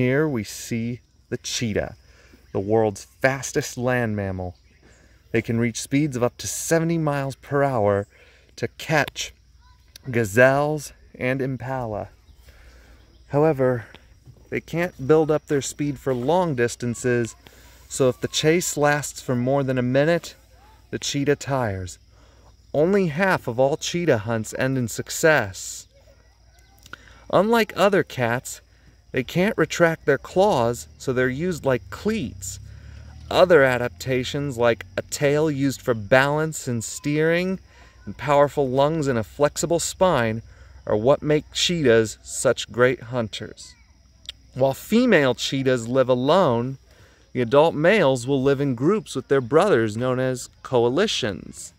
Here we see the cheetah, the world's fastest land mammal. They can reach speeds of up to 70 miles per hour to catch gazelles and impala. However, they can't build up their speed for long distances, so if the chase lasts for more than a minute, the cheetah tires. Only half of all cheetah hunts end in success. Unlike other cats, they can't retract their claws, so they're used like cleats. Other adaptations, like a tail used for balance and steering, and powerful lungs and a flexible spine, are what make cheetahs such great hunters. While female cheetahs live alone, the adult males will live in groups with their brothers known as coalitions.